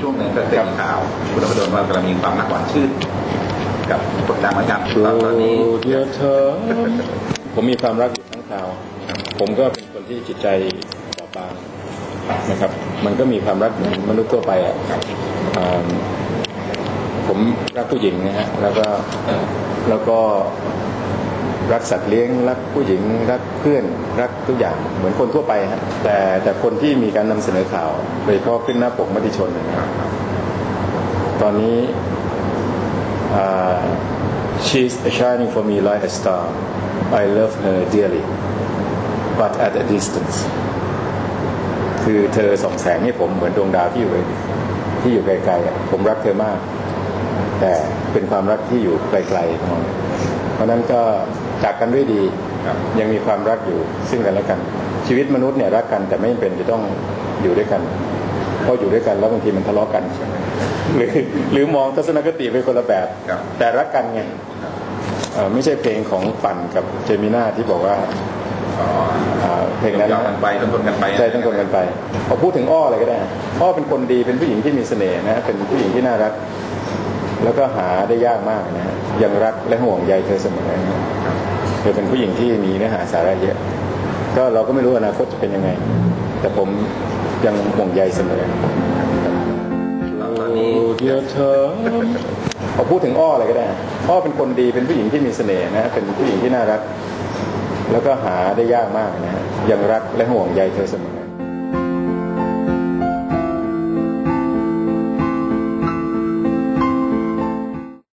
ช่วงหนึ่งก็เคยมีข่าวคุณนพดลว่ากำลังมีความรักหวานชื่นกับคนดังเหมือนกันตอนนี้เดียวเธอผมมีความรักอยู่ทั้งคราว ผมก็เป็นคนที่จิตใจบอบบางนะครับ มันก็มีความรักเหมือนมนุษย์ทั่วไปอะผมรักผู้หญิงนะฮะแล้วก็แล้วก็ รักสัตว์เลี้ยงรักผู้หญิงรักเพื่อนรักทุกอย่างเหมือนคนทั่วไปฮะแต่แต่คนที่มีการนำเสนอข่าวโดยเฉพาะขึ้นหน้าปกมติชนนะครับตอนนี้ she's shining for me like a star. I love her dearly, but at a distance. คือเธอส่องแสงให้ผมเหมือนดวงดาวที่อยู่ที่อยู่ไกลๆผมรักเธอมาก แต่เป็นความรักที่อยู่ไกลๆมองเพราะนั้นก็ จากกันด้วยดีครับยังมีความรักอยู่ซึ่งกันและกัน ชีวิตมนุษย์เนี่ยรักกันแต่ไม่จำเป็นจะต้องอยู่ด้วยกันเพราะอยู่ด้วยกันแล้วบางทีมันทะเลาะกันหรือหรือมองทัศนคติไปคนละแบบครับแต่รักกันไงเอ่อไม่ใช่เพลงของปั่นกับเจมิน่าที่บอกว่าอ๋อเอ่อเพลงนั้นยอมกันไปต้องทนกันไปใช่ต้องคนกันไปพอพูดถึงอ้ออะไรก็ได้อ้อเป็นคนดีเป็นผู้หญิงที่มีเสน่ห์นะเป็นผู้หญิงที่น่ารัก แล้วก็หาได้ยากมากนะฮะยังรักและห่วงใยเธอเสมอนะฮะเธ อเป็นผู้หญิงที่มีเนื้อหาสาระเยอะ ก็เราก็ไม่รู้อนาคตจะเป็นยังไง แต่ผมยังห่วงใยเสมอตอนนี้เดียวเธอพอพูดถึงอ้ออะไรก็ได้ อ้อเป็นคนดีเป็นผู้หญิงที่มีเสน่ห์นะเป็นผู้หญิงที่น่ารัก แล้วก็หาได้ยากมากนะฮะยังรักและห่วงใยเธอเสมอ